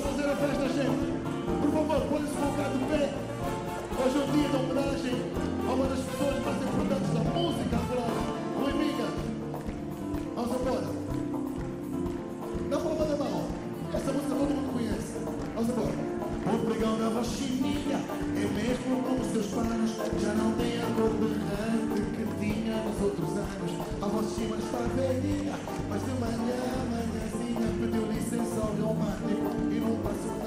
fazer a festa, gente. Por favor, podem-se colocar de pé. Hoje é o dia da homenagem a uma das pessoas mais importantes da música agora, Rui Minga. Vamos embora. Na palma da mão. Essa música todo mundo conhece. Vamos embora. O pregão da vacininha é mesmo como os seus panos. Já não tem a cor berrante que tinha nos outros anos. A vacina está velhinha, mas de manhã, licença ao reumático e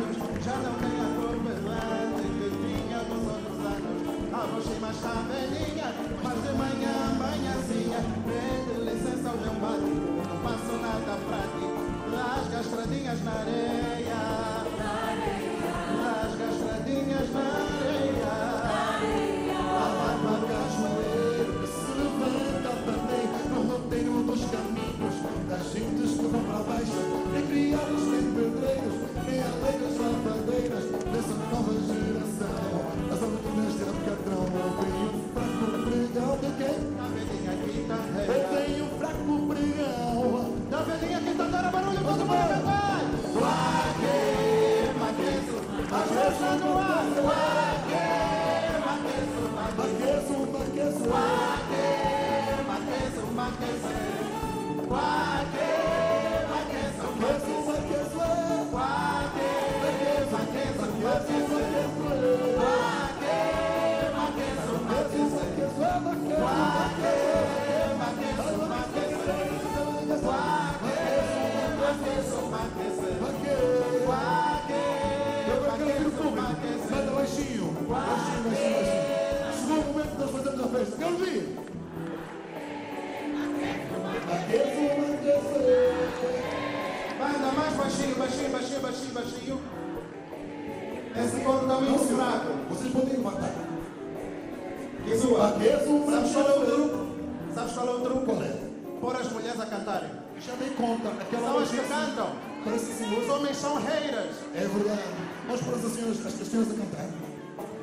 os seus fãs. Já não tem a cor berrante que tinha nos outros anos. A roxima está velhinha, mas de manhã, manhãzinha. Pede licença ao meu não passo nada prático. Rasga as estradinhas na areia. Ouvir. Manda mais baixinho, baixinho, baixinho, baixinho, baixinho. Esse coro está muito fraco. Vocês podem levantar. Isso, Aqueço, Sabes qual é o truque? Sabes qual é o é? Pôr as mulheres a cantarem. Já dei conta. Aquela São as que cantam. Os homens são haters. É verdade. Vamos pôr as senhoras, as senhoras a cantar.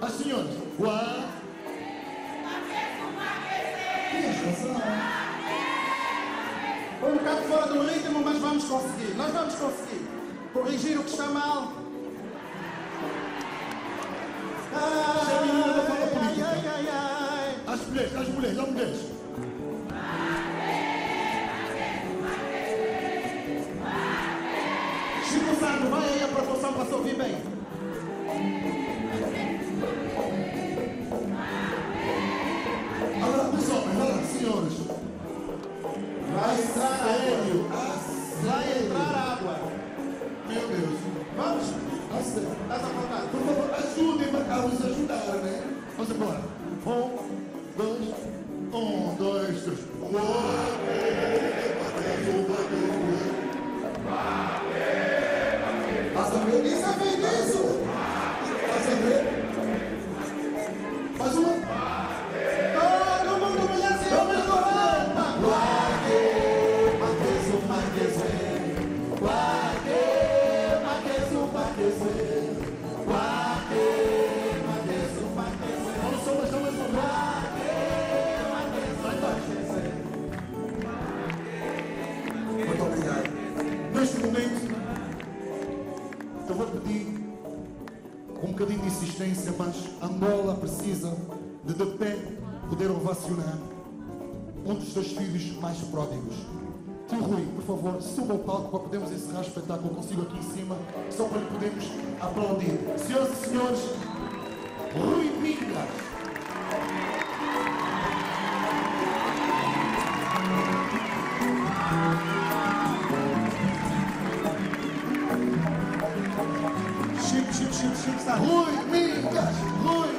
As senhoras. Uá. Razão. Um bocado fora do ritmo, mas vamos conseguir. Nós vamos conseguir. Corrigir o que está mal. Ai, política. ai, ai, ai. As mulheres, as mulheres, as mulheres. Um dos seus filhos mais pródigos. Tio Rui, por favor, suba ao palco para podermos encerrar o espetáculo consigo aqui em cima, só para lhe podermos aplaudir. Senhoras e senhores, Rui Mingas. Chico, Chico, Chico, Chico, está Rui Mingas, Rui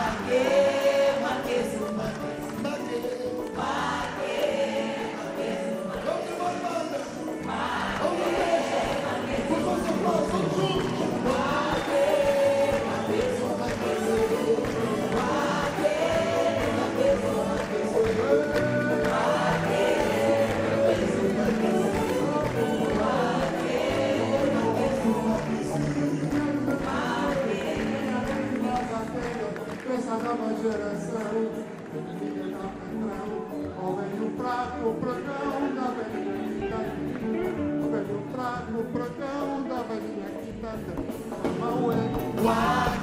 Why?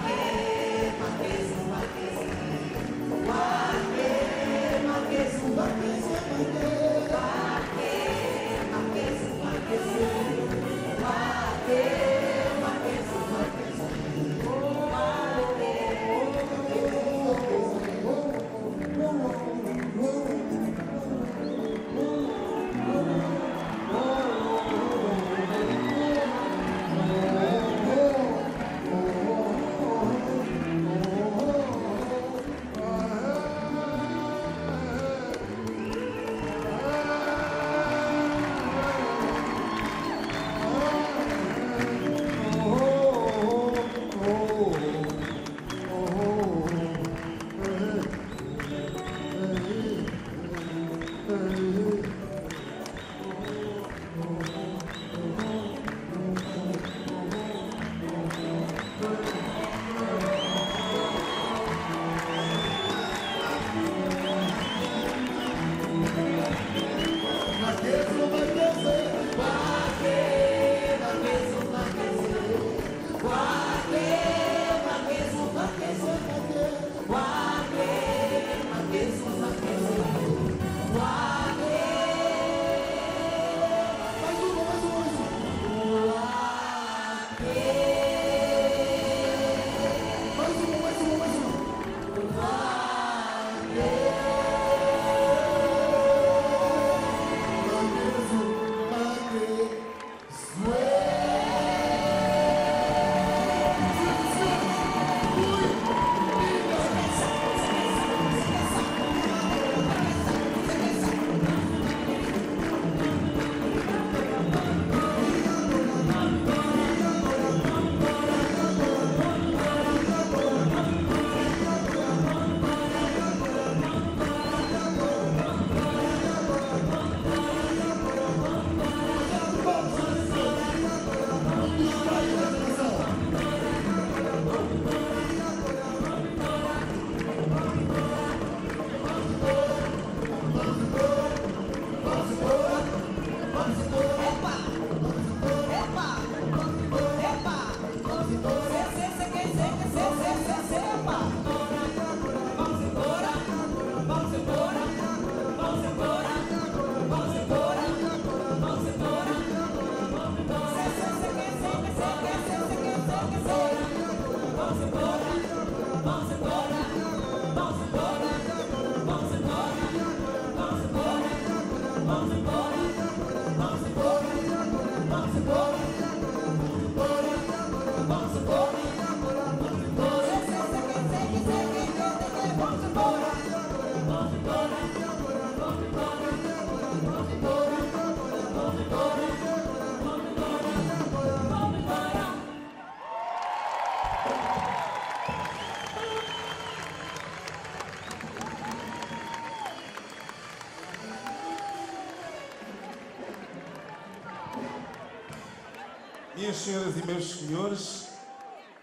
Minhas senhoras e meus senhores,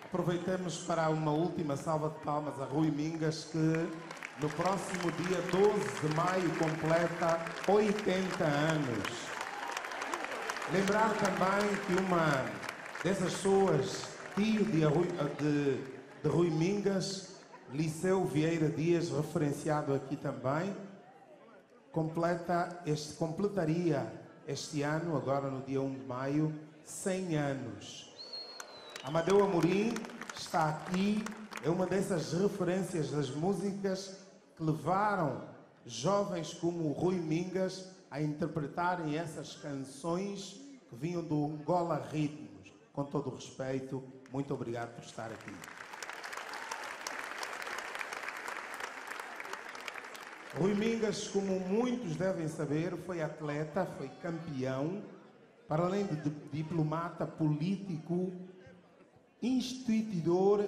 aproveitemos para uma última salva de palmas a Rui Mingas, que no próximo dia 12 de maio completa 80 anos. Lembrar também que uma dessas pessoas, tio de Rui, de, de Rui Mingas, Liceu Vieira Dias, referenciado aqui também, completa este, completaria este ano, agora no dia 1 de maio, 100 anos. Amadeu Amorim está aqui, é uma dessas referências das músicas que levaram jovens como Rui Mingas a interpretarem essas canções que vinham do Angola Ritmos. Com todo o respeito, muito obrigado por estar aqui. Rui Mingas, como muitos devem saber, foi atleta, foi campeão, para além de diplomata político, instituidor